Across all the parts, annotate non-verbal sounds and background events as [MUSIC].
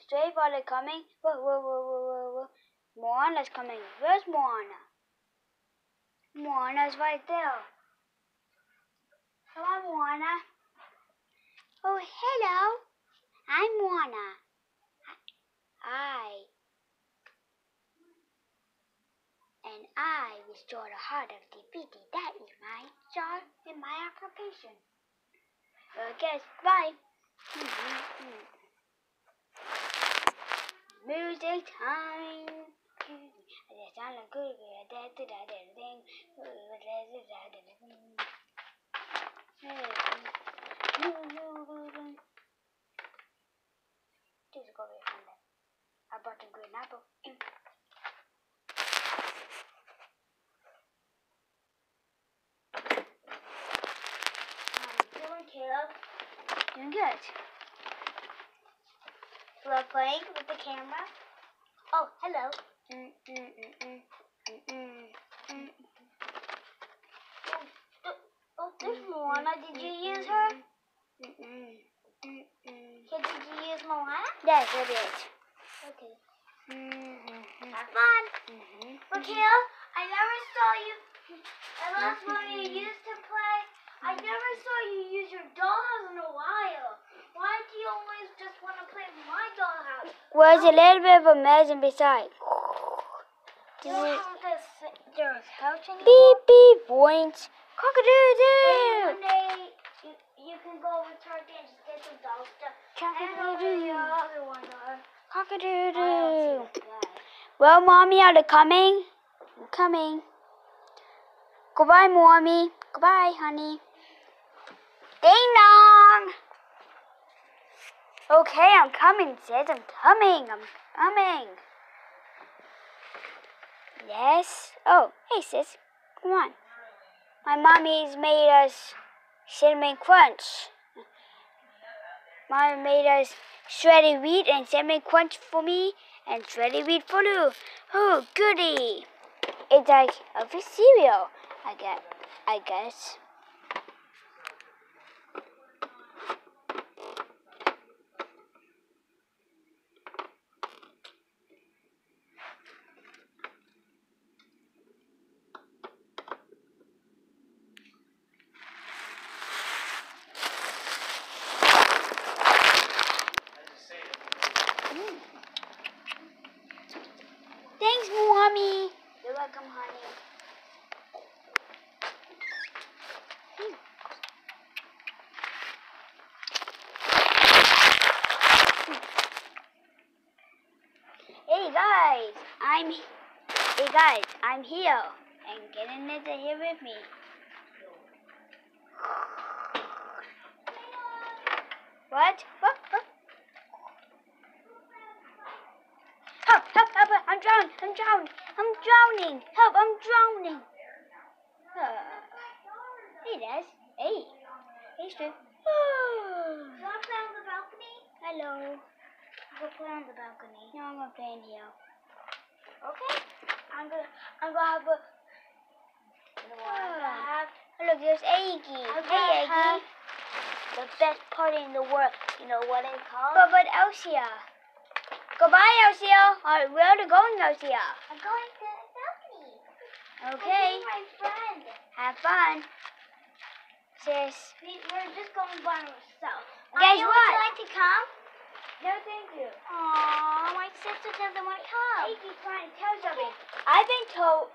Stray Water coming. Whoa, whoa, whoa, whoa, whoa, whoa. Moana's coming. Where's Moana? Moana's right there. Come on, Moana. Oh, hello. I'm Moana. I. And I restore the heart of the beaty. That is my job and my occupation. Okay, bye. Music time. Just go away from. I brought a green apple. Doing Caleb. Doing good. Love playing with the camera. Oh, hello. Mm, mm, mm. Oh, oh, there's Moana. Did you use her? Yeah, did you use Moana? Yes, I did. Okay. Have fun. Mm-hmm. Raquel, I never saw you. The last one you used to play, I never saw you use your dollhouse in a while. Why do you always just want to play with my dollhouse? Was a little bit of a mess and besides. You don't have this, there's couch anymore? Beep beep. Maybe Cock-a-doo-doo. one day you, you can go over Target and just get some doll stuff. I don't know where the other ones are. I don't Cock-a-doo-doo. Well, mommy, are they coming? I'm coming. Goodbye, mommy. Goodbye, honey. Ding dong. Okay, I'm coming, sis. I'm coming. I'm coming. Yes. Oh, hey, sis. Come on. My mommy's made us cinnamon crunch. Mommy made us shredded wheat and cinnamon crunch for me and shredded wheat for you. Oh, goody! It's like a cereal. I get. I guess. Thanks, mommy. You're welcome, honey. Hey guys, I'm. Hey guys, I'm here, and getting it here with me. What? What? What? Help! Help! Help! I'm drowning! I'm drowning! I'm drowning! Help! I'm drowning! Uh, hey, Des. Hey. Hey, Stu. You want to play on the balcony? Hello. Go play on the balcony. No, I'm gonna play in here. Okay. I'm gonna, I'm gonna have a. You know what I'm gonna have? Look, there's Eggy. I'm Hey, the best party in the world. You know what it's called? But, but Elsia. Goodbye, Elsia. Alright, where are you going, Elsia? I'm going to the balcony. Okay. I'm my friend. Have fun. Sis. We, we're just going by ourselves. Guess what? Would you like to come? No, thank you. Aww, my sister doesn't want to come. Eggy's trying to tell something. I've been told.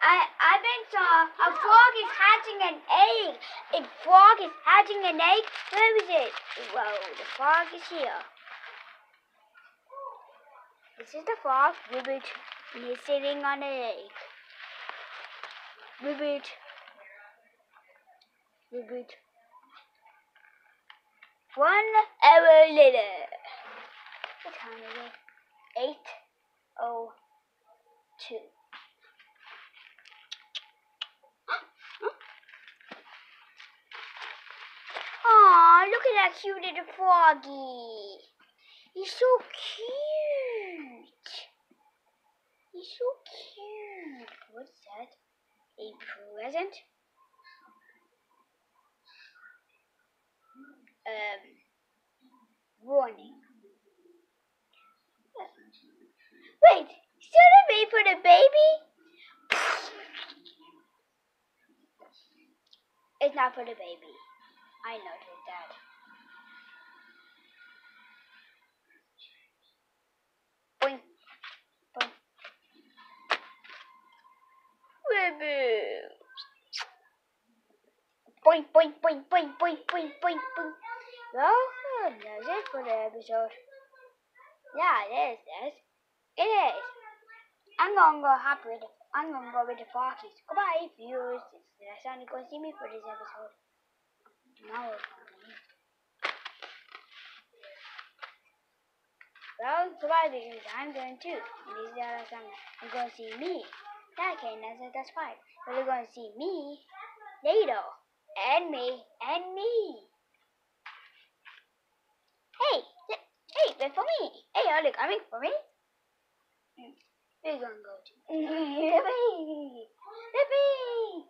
I I've been told a frog is hatching an egg. A frog is hatching an egg. Where is it? Whoa, the frog is here. This is the frog. Ribbit. And he's sitting on an egg. Ribbit. Ribbit. One hour later. What time is it? Eight oh two. Look at that cute little froggy. He's so cute. He's so cute. What's that? A present? Um. warning. Wait, shouldn't be for the baby? It's not for the baby. I noticed that. Boing. Boing. Baby. Boing, boing, boing, boing, boing, boing, boing, boing. Well, that's it for the episode. Yeah, it is, yes. It is. I'm gonna go hop with I'm gonna go with the Foxes. Goodbye, viewers. This is Sonic. Go see me for this episode. Tomorrow. Well, goodbye, because I'm going to. And this is the other summer. You're going to see me. That okay, that's, that's fine. But you're going to see me later. And me. And me. Hey, hey, wait for me. Hey, you coming for me? Mm. We're gonna go to [LAUGHS] Yippee! Yippee!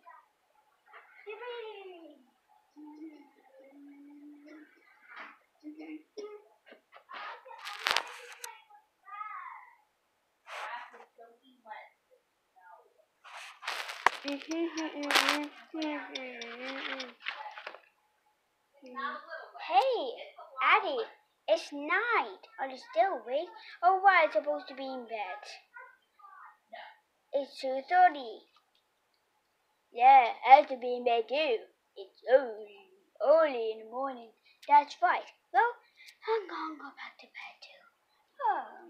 Hey, Addie, it's night. Are you still awake? Or why are you supposed to be in bed? It's two thirty. Yeah, I have to be in bed too. It's early, early in the morning. That's right. Well, I'm gonna go back to bed too. Um,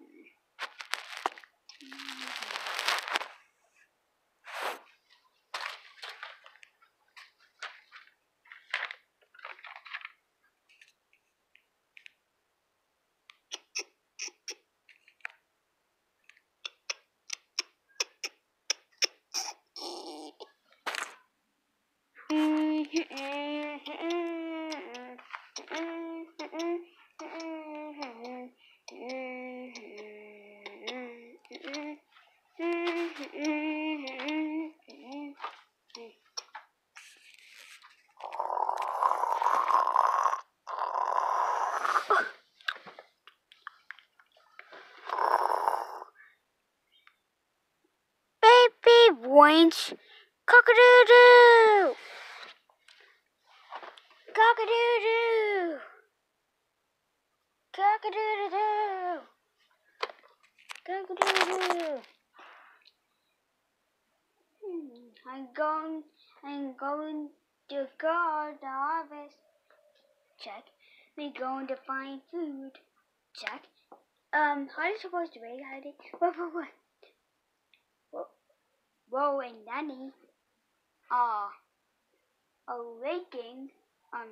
Baby winch, cock-a-doodle, cock-a-doodle, cock-a-doodle, cock-a-doodle. Hmm, I'm going, I'm going to go to harvest. Check. We're going to find food. Jack, Um, how are you supposed to wait, Heidi? [LAUGHS] What, what, what? Whoa and Danny are awaking um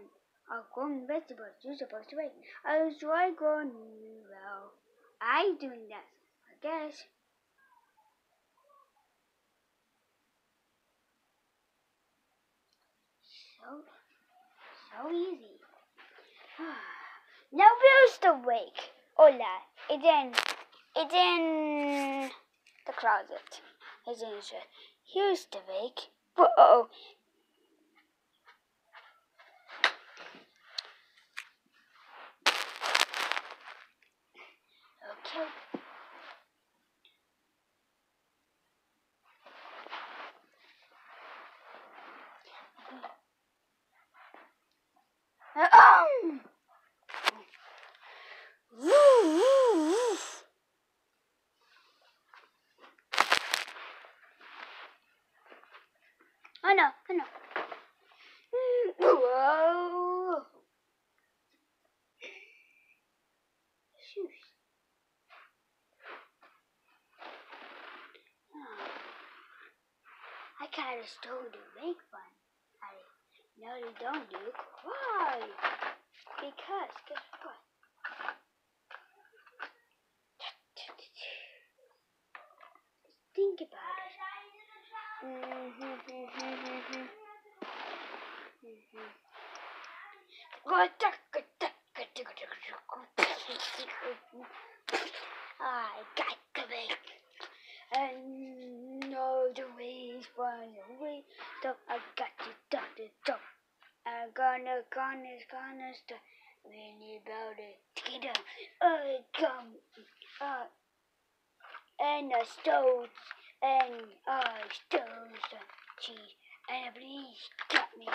are growing vegetables. You're supposed to wait. I was trying growing well. I doing that, I guess. So so easy. [SIGHS] now where's the wake? Hola. It's in it's in the closet. It's in the Here's the wake. Whoa. Okay. Um. Woo, woo, woo. Oh no, no. Whoa. Shoosh. Oh. I kind of stole the make fun. I no, you don't do. Why? Because guess what? Think about it. Mm-hmm. I got the make and know the ways run away. So I got to duck the duck. I'm gonna, gonna, gonna stop. When about it I come uh, and the stones and I stole some cheese and police got me.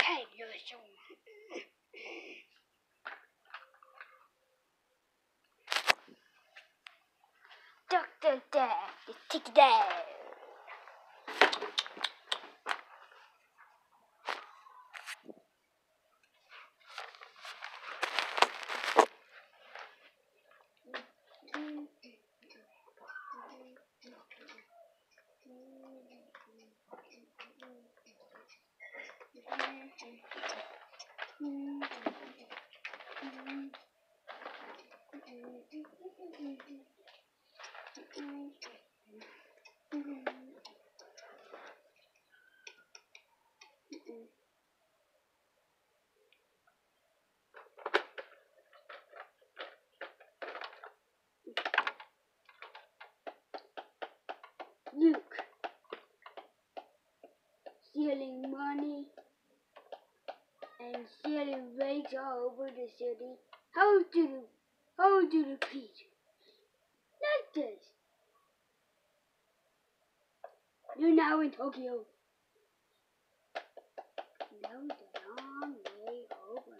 Hey, you're so. Tick that. And stealing rags all over the city. How do the how do the people like this? You're now in Tokyo. Now the long way over.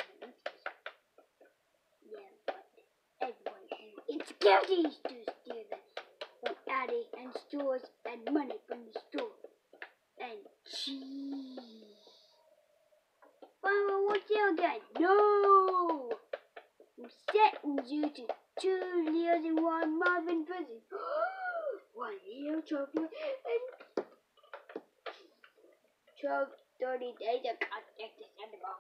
Yeah, but everyone has insecurities to steal them from and stores and money from the store. And cheese. What's? No! I'm sentence you to two years and one month in prison. one year, years, and twelve, thirty days of contact December.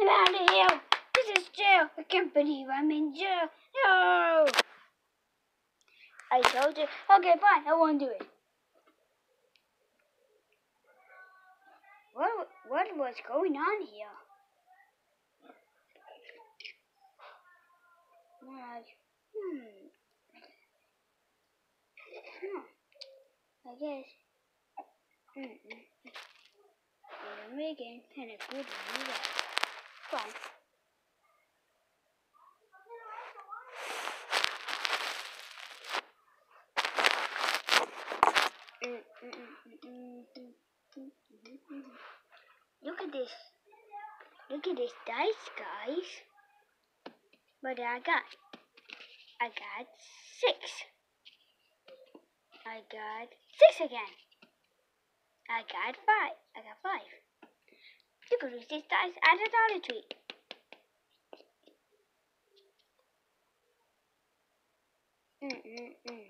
I'm out of here. This is jail. I can't believe I'm in jail. No. I told you. Okay, fine. I won't do it. What was going on here? Hmm. Hmm. I guess. Hmm. Mm-mm. You're making kind of good that. Fine. Look at this. Look at this dice, guys. What did I got? I got six. I got six again. I got five. I got five. You could use this dice at a Dollar Tree. Mm-mm-mm.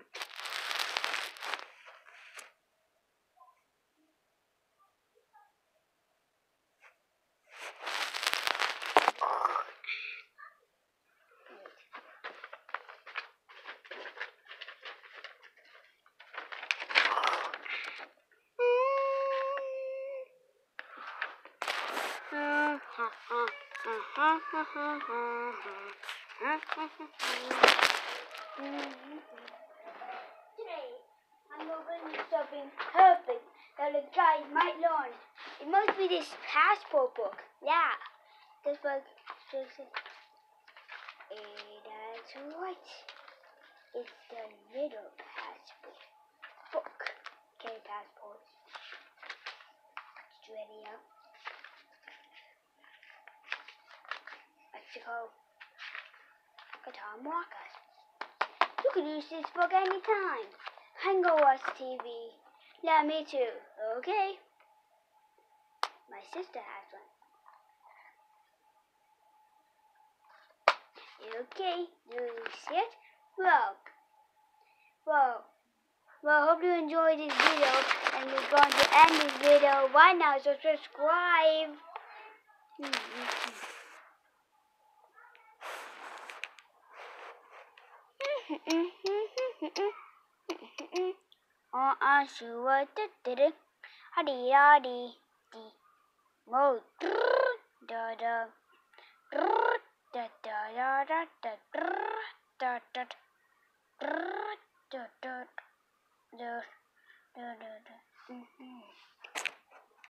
Today, I'm going to something perfect that the guys might learn. It must be this passport book. Yeah, this book. This, eh, that's right. It's the little passport book. Okay, passport. It's ready up. Mexico. Guitar. You can use this book anytime. Hang on watch TV. Yeah, me too. Okay. My sister has one. Okay, you see it? Well, well, well, hope you enjoyed this video, and we're going to end this video right now, so subscribe. Oh, I it did. Hadi, hadi, di. Mo, da, da. Da, da, da, da, da, da, da, da, da, da, da, da, da, da.